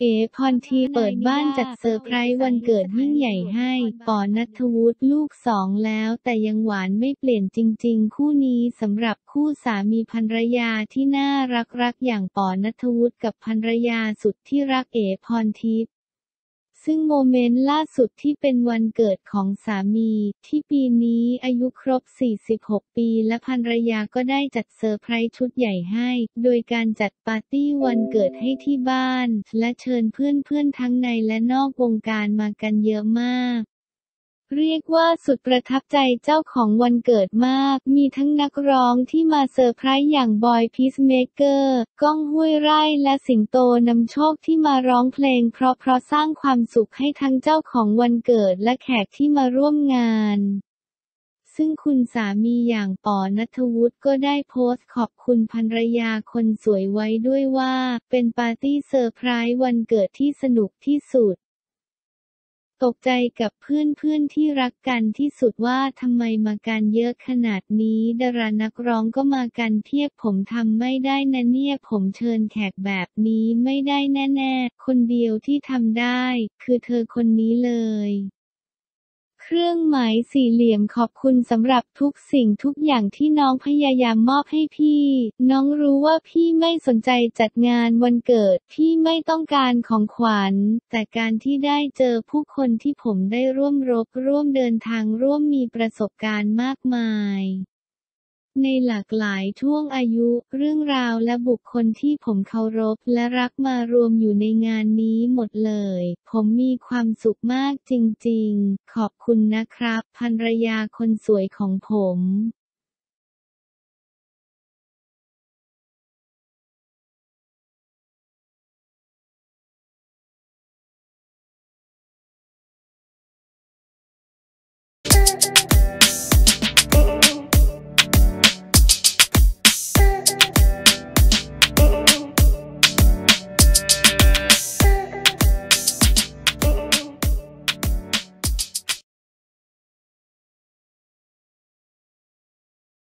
เอ๋พรทิพย์เปิดบ้านจัดเซอร์ไพรส์วันเกิดยิ่งใหญ่ให้ป๋อ ณัฐวุฒิลูกสองแล้วแต่ยังหวานไม่เปลี่ยนจริง ๆ คู่นี้สำหรับคู่สามีภรรยาที่น่ารักๆอย่างป๋อ ณัฐวุฒิกับภรรยาสุดที่รักเอ๋พรทิพย์ ซึ่งโมเมนต์ล่าสุดที่เป็นวันเกิดของสามี ที่ปีนี้อายุครบ 46 ปีและภรรยาก็ได้จัดเซอร์ไพรส์ชุดใหญ่ให้ โดยการจัดปาร์ตี้วันเกิดให้ที่บ้าน และเชิญเพื่อนๆทั้งในและนอกวงการมากันเยอะมาก เรียกว่าสุดประทับใจเจ้าของวันเกิดมาก มีทั้งนักร้องที่มาเซอร์ไพรส์อย่างบอย Peacemaker ก้องห้วยไร่และสิงโตนำโชคที่มาร้องเพลงเพราะเพราะสร้างความสุขให้ทั้งเจ้าของวันเกิดและแขกที่มาร่วมงานซึ่งคุณสามีอย่างป๋อ ณัฐวุฒิก็ได้โพสต์ขอบคุณภรรยาคนสวยไว้ด้วยว่า เป็นปาร์ตี้เซอร์ไพรส์วันเกิดที่สนุกที่สุด ตกใจกับเพื่อนๆที่รักกันที่สุดว่าทำไมมากันเยอะขนาดนี้ ดารานักร้องก็มากันเพียบผมทำไม่ได้นะเนี่ยผมเชิญแขกแบบนี้ไม่ได้แน่ ๆ คนเดียวที่ทำได้ คือเธอคนนี้เลย เครื่องหมายสี่เหลี่ยมขอบคุณสำหรับทุกสิ่งทุกอย่างที่น้องพยายามมอบให้พี่ น้องรู้ว่าพี่ไม่สนใจจัดงานวันเกิด พี่ไม่ต้องการของขวัญ แต่การที่ได้เจอผู้คนที่ผมได้ร่วมรบร่วมเดินทางร่วมมีประสบการณ์มากมาย ในหลากหลายช่วงอายุ เรื่องราวและบุคคลที่ผมเคารพและรักมารวมอยู่ในงานนี้หมดเลย ผมมีความสุขมากจริงๆ ขอบคุณนะครับภรรยาคนสวยของผม